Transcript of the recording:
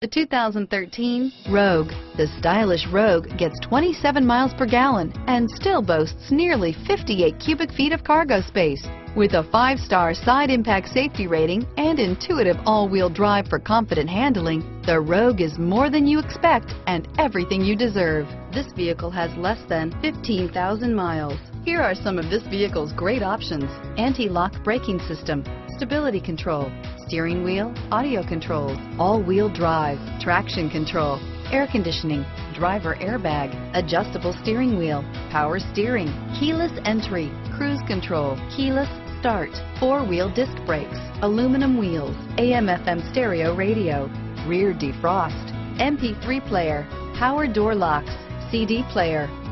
The 2013 Rogue. The stylish Rogue gets 27 miles per gallon and still boasts nearly 58 cubic feet of cargo space. With a five-star side impact safety rating and intuitive all-wheel drive for confident handling, the Rogue is more than you expect and everything you deserve. This vehicle has less than 15,000 miles. Here are some of this vehicle's great options. Anti-lock braking system, stability control, steering wheel, audio controls, all-wheel drive, traction control, air conditioning, driver airbag, adjustable steering wheel, power steering, keyless entry, cruise control, keyless start, four-wheel disc brakes, aluminum wheels, AM FM stereo radio, rear defrost, MP3 player, power door locks, CD player,